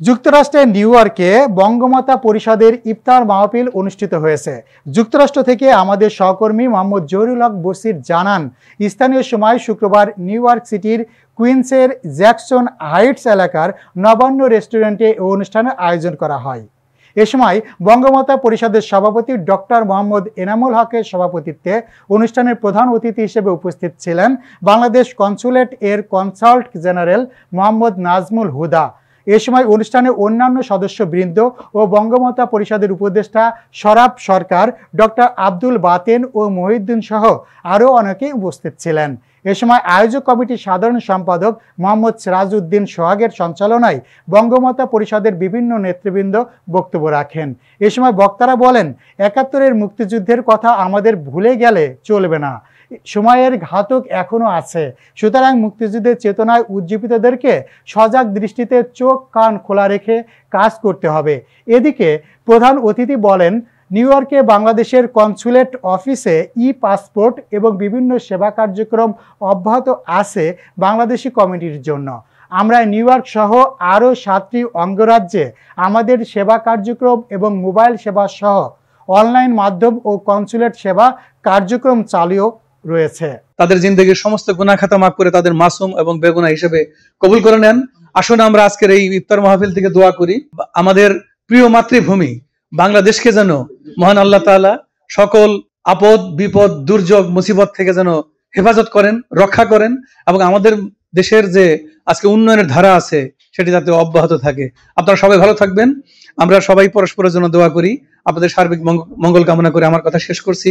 যুক্তরাষ্ট্রের নিউ ইয়র্কে বঙ্গমাতা পরিষদের ইফতার মাহফিল অনুষ্ঠিত হয়েছে। যুক্তরাষ্ট্র থেকে আমাদের সহকর্মী মোহাম্মদ জহিরুল হক বসির জানান, স্থানীয় সময় শুক্রবার নিউ ইয়র্ক সিটির কুইন্সের জ্যাকসন হাইটস এলাকার নবান্ন রেস্টুরেন্টে এই অনুষ্ঠানের আয়োজন করা হয়। এ সময় বঙ্গমাতা পরিষদের সভাপতি ডক্টর মোহাম্মদ এনামুল হকের সভাপতিত্বে অনুষ্ঠানের প্রধান অতিথি হিসেবে উপস্থিত ছিলেন বাংলাদেশ কনসুলেট এর কনসাল্ট জেনারেল মোহাম্মদ নাজমুল হুদা। এ সময় অনুষ্ঠানে অন্যান্য সদস্যবৃন্দ ও বঙ্গমতা পরিষদের উপদেষ্টা সরাব সরকার, ডক্টর আব্দুল বাতেন ও মহিউদ্দিন সহ আরও অনেকেই উপস্থিত ছিলেন। এ সময় আয়োজক কমিটির সাধারণ সম্পাদক মোহাম্মদ সিরাজউদ্দিন সোহাগের সঞ্চালনায় বঙ্গমাতা পরিষদের বিভিন্ন নেতৃবৃন্দ বক্তব্য রাখেন। এ সময় বক্তারা বলেন, একাত্তরের মুক্তিযুদ্ধের কথা আমাদের ভুলে গেলে চলবে না। সময়ের ঘাতক এখনও আছে। সুতরাং মুক্তিযুদ্ধের চেতনায় উজ্জীবিতদেরকে সজাগ দৃষ্টিতে চোখ কান খোলা রেখে কাজ করতে হবে। এদিকে প্রধান অতিথি বলেন নিউ ইয়র্কে বাংলাদেশের কনসুলেট অফিসে ই পাসপোর্ট এবং বিভিন্ন সেবা কার্যক্রম অব্যাহত আছে বাংলাদেশি কমিটির জন্য। আমরা নিউ ইয়র্ক সহ আরও সাতটি অঙ্গরাজ্যে আমাদের সেবা কার্যক্রম এবং মোবাইল সেবা সহ অনলাইন মাধ্যম ও কনসুলেট সেবা কার্যক্রম চালুও রয়েছে। তাদের জিন্দগির সমস্ত গুণা খাতা মাফ করে তাদের মাসুম এবং বেগুনা হিসেবে কবুল করে নেন। আসুন আমরা আজকের এই ইফতার মাহফিল থেকে দোয়া করি। আমাদের প্রিয় মাতৃভূমি বাংলাদেশকে যেন মহান আল্লাহ তালা সকল আপদ, বিপদ, দুর্যোগ, মুসিবত থেকে যেন হেফাজত করেন, রক্ষা করেন এবং আমাদের দেশের যে আজকে উন্নয়নের ধারা আছে সেটি যাতে অব্যাহত থাকে। আপনারা সবাই ভালো থাকবেন। আমরা সবাই পরস্পরের জন্য দোয়া করি। আপনাদের সার্বিক মঙ্গল কামনা করে আমার কথা শেষ করছি।